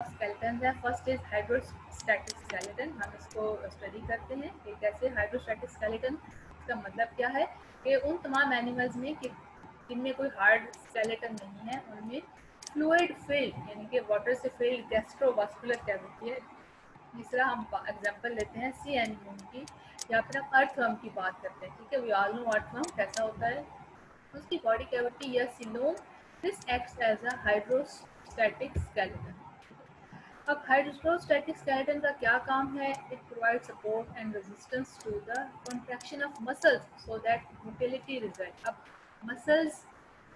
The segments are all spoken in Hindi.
स्केलेटन है। फ़र्स्ट इज़ हाइड्रोस्टैटिक स्केलेटन हम इसको स्टडी करते हैं कि कैसे हाइड्रोस्टैटिक स्केलेटन इसका मतलब क्या है कि उन तमाम एनिमल्स में कि जिनमें कोई हार्ड स्केलेटन नहीं है, उनमें फ्लूड फ़ील्ड यानी कि वाटर से फ़ील्ड गैस्ट्रोवास्कुलर कैविटी है? तीसरा हम एग्जांपल लेते हैं सी एनिमल की। या फिर हम अर्थवर्म की बात करते हैं, ठीक है? वी ऑल नो अर्थवर्म कैसा होता है। उसकी बॉडी कैविटी या coelom this acts as a hydrostatic skeleton अब हाइड्रोस्टैटिक स्केलेटन का क्या काम है? It provide support and resistance to the contraction of muscles so that motility result अब मसल्स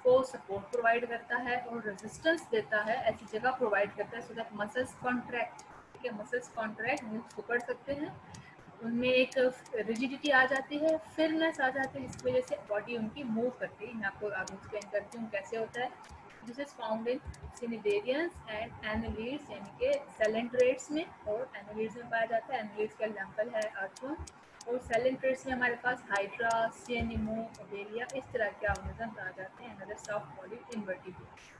को सपोर्ट प्रोवाइड करता है और रेजिस्टेंस देता है, ऐसी जगह प्रोवाइड करता है सो दैट मसल्स कॉन्ट्रैक्ट ठीक है मसल्स कॉन्ट्रैक्ट मूव पकड़ सकते हैं। उनमें एक रिजिडिटी आ जाती है फिरनेस आ जाती है, जिसकी वजह से बॉडी उनकी मूव करती है। मैं आपको आगे एक्सप्लेन करती हूँ कैसे होता है। This is found in cnidarians and annelids यानी कि सेलेंट्रेट्स में, और एनलीड्स में पाया जाता है। एनलीड्स का एग्ज़ाम्पल है अर्थवन और सेलेंट्रेट्स में हमारे पास हाइड्रा सियनिमो ओबेलिया इस तरह के ऑर्गेनिज्म आ जाते हैं। Another soft body invertebrates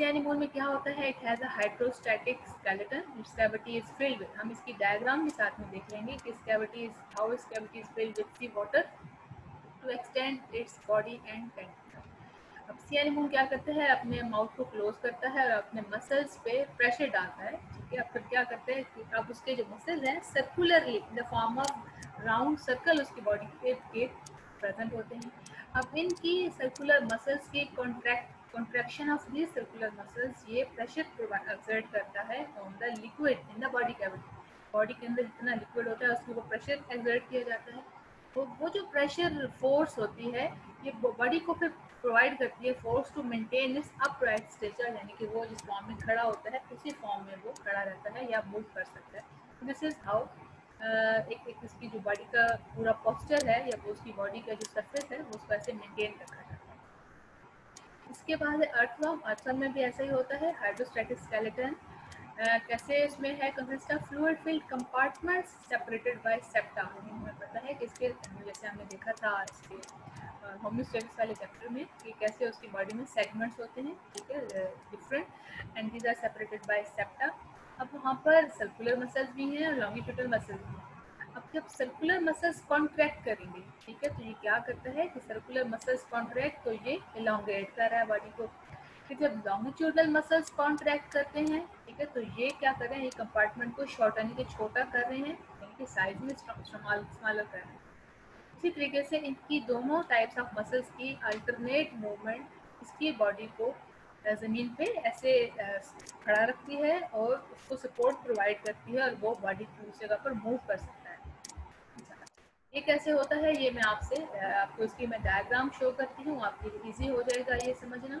animal में क्या होता है? It has a hydrostatic skeleton its cavity is filled with हम इसकी डायग्राम भी साथ में देख लेंगे कि कैविटी इज़ हाउ इस cavity is filled with sea water to extend its body and tent अब सी एनिमल क्या करता है, अपने माउथ को क्लोज करता है और अपने मसल्स पे प्रेशर डालता है, ठीक है? अब फिर क्या करते हैं कि अब उसके जो मसल्स हैं circularly in the form of round circle उसकी बॉडी के इर्द प्रेजेंट होते हैं। अब इनकी सर्कुलर मसल्स की contract contraction of these circular muscles, ये प्रेशर exert करता है on the liquid, in the body cavity body के अंदर जितना लिक्विड होता है, उसमें वो प्रेशर एक्सर्ट किया जाता है। तो वो जो प्रेशर फोर्स होती है, ये बॉडी को फिर प्रोवाइड करती है फोर्स टू मेंटेन इस अपराइट स्टेचर यानी कि वो जिस फॉर्म में खड़ा होता है उसी फॉर्म में वो खड़ा रहता है या मूव कर सकता है। दिस इज़ हाउ एक एक इसकी जो बॉडी का पूरा पॉस्चर है या वो उसकी बॉडी का जो सरफेस है वो उसको ऐसे मेंटेन रखा जाता है। इसके बाद है अर्थवर्म अर्थवर्म में भी ऐसा ही होता है। हाइड्रोस्टैटिक स्केलेटन Uh, कैसे इसमें है consist of fluid filled compartments separated by septa हमें पता है कि इसके जैसे हमने देखा था इसके होम्योस्टेटिक्स वाले चैप्टर में कि कैसे उसकी बॉडी में सेगमेंट्स होते हैं, ठीक है? Different and these are separated by septa अब वहाँ पर सर्कुलर मसल्स भी हैं और लॉन्गिट्यूडल मसल्स भी हैं। अब जब सर्कुलर मसल्स कॉन्ट्रैक्ट करेंगे, ठीक है? तो ये क्या करता है कि सर्कुलर मसल्स कॉन्ट्रैक्ट तो ये इलांगेट कर रहा है बॉडी को। फिर जब लॉन्गिट्यूडल मसल्स कॉन्ट्रैक्ट करते हैं, ठीक है? तो ये क्या कर रहे हैं? ये कंपार्टमेंट को शॉर्ट यानी कि छोटा कर रहे हैं, यानी कि साइज़ में स्मॉलर कर रहे हैं। इसी तरीके से इनकी दोनों टाइप्स ऑफ़ मसल्स की अल्टरनेट मूवमेंट इसकी बॉडी को ज़मीन पे ऐसे खड़ा रखती है और उसको सपोर्ट प्रोवाइड करती है और वो बॉडी दूसरी जगह पर मूव कर सकता है। ये कैसे होता है, ये मैं आपसे आपको इसकी मैं डायग्राम शो करती हूँ, आपके लिए ईजी हो जाएगा ये समझना।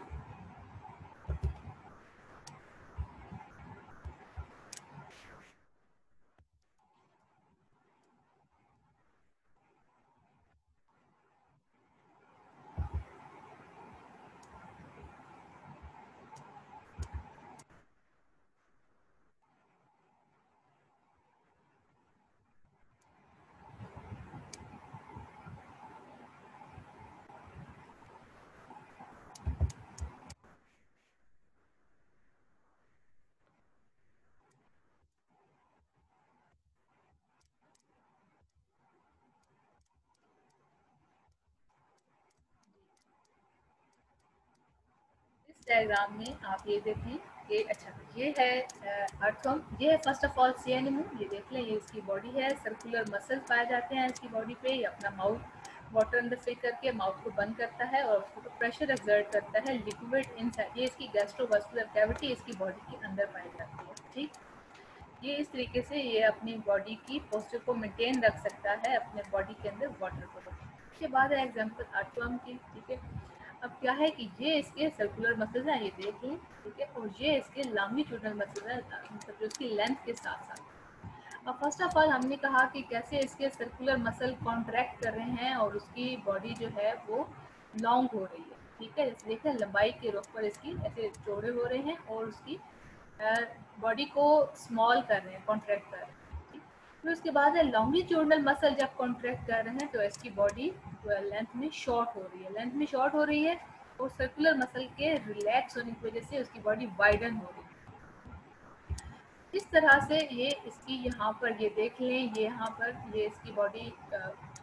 डायग्राम में आप ये देखें कि अच्छा ये है अर्थम, ये है first of all sea anemone ये देख लें, ये इसकी बॉडी है सर्कुलर मसल पाए जाते हैं इसकी बॉडी पे, ये अपना माउथ वाटर अंदर फिल करके माउथ को बंद करता है और उसको प्रेशर एक्सर्ट करता है लिक्विड इन ये इसकी गैस्ट्रोवास्कुलर कैविटी इसकी बॉडी के अंदर पाई जाती है, ठीक? ये इस तरीके से ये अपनी बॉडी की पोस्टर को मेंटेन रख सकता है, अपने बॉडी के अंदर वाटर को। उसके बाद है एग्ज़ाम्पल अर्थवम की, ठीक है? अब क्या है कि ये इसके सर्कुलर मसल्स हैं, ये देख लें, ठीक है? और ये इसके लॉन्गिट्यूडनल मसल्स हैं मतलब जो लेंथ के साथ साथ। अब फ़र्स्ट ऑफ़ ऑल हमने कहा कि कैसे इसके सर्कुलर मसल कॉन्ट्रैक्ट कर रहे हैं और उसकी बॉडी जो है वो लॉन्ग हो रही है, ठीक है? जैसे देखें लंबाई के रुख पर इसकी ऐसे चौड़े हो रहे हैं और उसकी बॉडी को स्मॉल कर रहे हैं कॉन्ट्रैक्ट कर रहे हैं फिर उसके बाद है लॉन्गिट्यूडनल मसल जब कॉन्ट्रैक्ट कर रहे हैं तो इसकी बॉडी लेंथ में शॉर्ट हो रही है। लेंथ में शॉर्ट हो रही है और सर्कुलर मसल के रिलैक्स होने की वजह से उसकी बॉडी वाइडन हो रही है। इस तरह से ये इसकी यहाँ पर ये देख लें, ये यहाँ पर ये इसकी बॉडी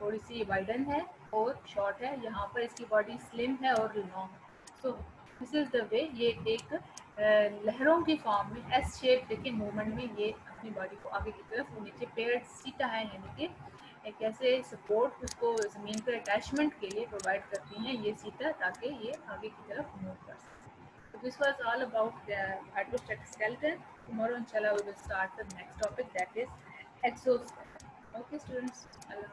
थोड़ी सी वाइडन है और शॉर्ट है। यहाँ पर इसकी बॉडी स्लिम है और long so this is the way ये एक लहरों की फॉर्म में एस शेप देखिए मूवमेंट में ये अपनी बॉडी को आगे की तरफ़ नीचे पेड़ सीटा है, यानी कि एक ऐसे सपोर्ट उसको ज़मीन पर अटैचमेंट के लिए प्रोवाइड करती हैं ये सीता, ताकि ये आगे की तरफ़ मूव कर सके। This was all about hydrostatic skeleton tomorrow इनशाला next topic that is exoskeleton okay students Allah